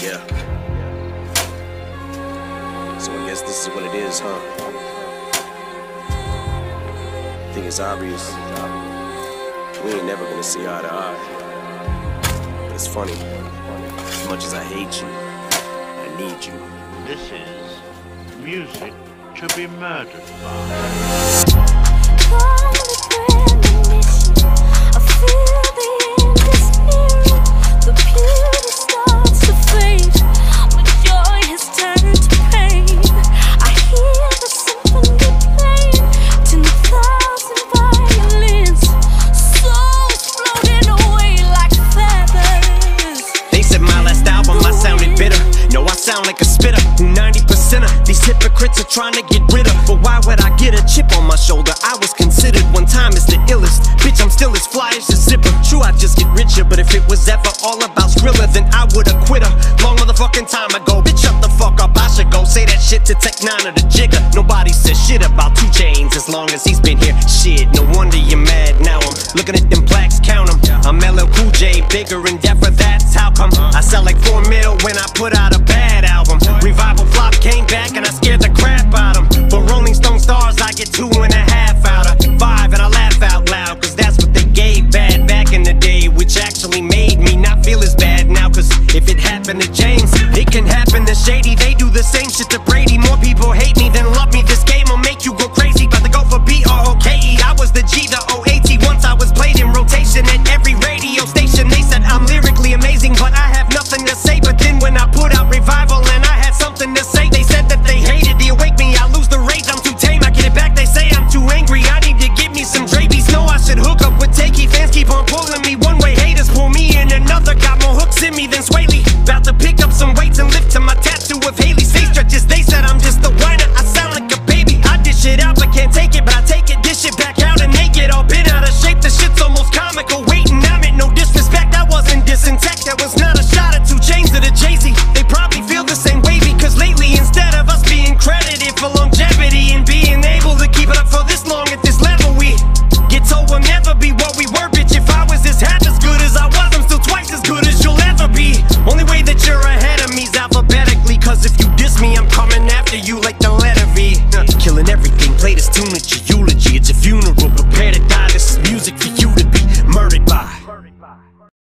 Yeah. So I guess this is what it is, huh? I think it's obvious. We ain't never gonna see eye to eye. But it's funny. As much as I hate you, I need you. This is music to be murdered by. Hypocrites are trying to get rid of. But why would I get a chip on my shoulder? I was considered one time as the illest. Bitch, I'm still as fly as a zipper. True, I just get richer. But if it was ever all about Skrilla, then I would've quit her. Long motherfucking time ago. Bitch, shut the fuck up. I should go say that shit to Tech N9ne or the Jigga. Nobody says shit about 2 Chainz as long as he's been here. Shit, no wonder you're mad now. I'm looking at them blacks, count 'em. I'm LL Cool J, bigger and deffer. That's how come I sell like four mil when I put out the same shit to bring comical waiting. I meant no disrespect. I wasn't dissing. That was not a shot at 2 Chainz of the Jay Z. They probably feel the same way because lately, instead of us being credited for longevity and being able to keep it up for this long at this level, we get told we'll never be what we were, bitch. If I was this half as good as I was, I'm still twice as good as you'll ever be. Only way that you're ahead of me alphabetically. Cause if you diss me, I'm coming after you like the die